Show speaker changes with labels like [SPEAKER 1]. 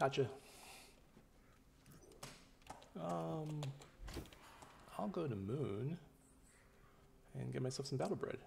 [SPEAKER 1] Gotcha. Um, I'll go to Moon and get myself some battle bread.